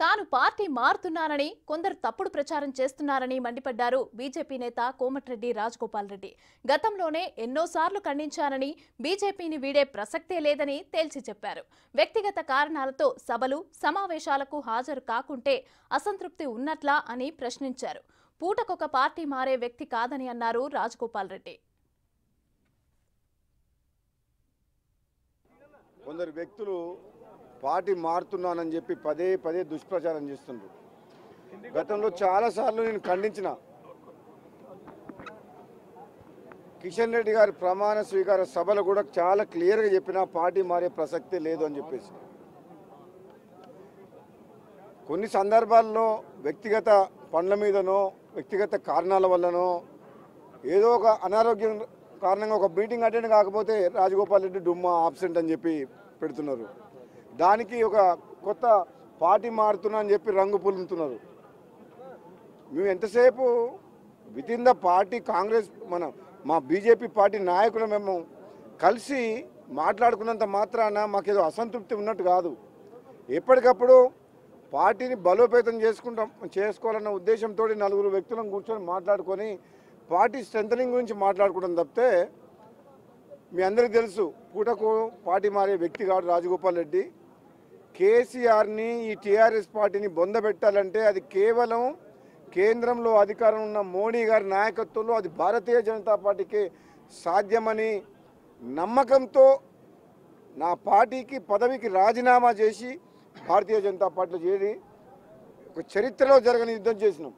తాను పార్టీ మారుతున్నానని కొందరు తప్పుడు ప్రచారం చేస్తున్నారని మండిపడ్డారు బీజేపీ నేత కోమటిరెడ్డి రాజగోపాల్ రెడ్డి గతంలోనే ఎన్నోసార్లు ఖండించానని బీజేపీని వీడే ప్రసక్తే లేదని తేల్చి చెప్పారు. వ్యక్తిగత కారణాలతో సభలు సమావేశాలకు హాజరు కాకుంటే అసంతృప్తి ఉన్నట్లా అని ప్రశ్నించారు. పూటకొక పార్టీ మారే వ్యక్తి కాదని అన్నారు రాజగోపాల్ రెడ్డి కొందరు వ్యక్తులు పార్టీ మారుతున్నానని చెప్పి పదే పదే దుష్ప్రచారం చేస్తుండ్రు. గతంలో చాలాసార్లు నేను ఖండించిన. కిషన్ రెడ్డి గారి ప్రమాణ స్వీకార సభలో కూడా చాలా క్లియర్గా చెప్పిన పార్టీ మారే ప్రసక్తే లేదు అని చెప్పేసి. కొన్ని సందర్భాల్లో వ్యక్తిగత పనుల మీదనో వ్యక్తిగత కారణాల వల్లనో ఏదో ఒక అనారోగ్యం కారణంగా ఒక మీటింగ్ అటెండ్ కాకపోతే రాజగోపాల్ రెడ్డి డుమ్మా ఆబ్సెంట్ అని చెప్పి పెడుతున్నారు. దానికి ఒక కొత్త పార్టీ మారుతున్నా అని చెప్పి రంగు పులుముతున్నారు మేము ఎంతసేపు with in the party Congress మన మా బీజేపీ పార్టీ నాయకులు మేము కలిసి మాట్లాడుకున్నంత మాత్రాన మాకేదో అసంతృప్తి ఉన్నట్టు కాదు. ఎప్పటికప్పుడు పార్టీని బలోపేతం చేసుకుంటాం చేసుకోవాలన్న ఉద్దేశంతో నలుగురు వ్యక్తులను కూర్చొని మాట్లాడుకొని పార్టీ స్ట్రెంథనింగ్ గురించి మాట్లాడుకోవడం తప్పితే మీ అందరికీ తెలుసు పూటకు పార్టీ మారే వ్యక్తి కాదు రాజగోపాల్ రెడ్డి. కేసీఆర్ని ఈ టీఆర్ఎస్ పార్టీని బొందబెట్టాలంటే అది కేవలం కేంద్రంలో అధికారం ఉన్న మోడీ గారి నాయకత్వంలో అది భారతీయ జనతా పార్టీకి సాధ్యమని నమ్మకంతో నా పార్టీకి పదవికి రాజీనామా చేసి భారతీయ జనతా పార్టీలో చేరి ఒక చరిత్రలో జరగని యుద్ధం చేసినాం.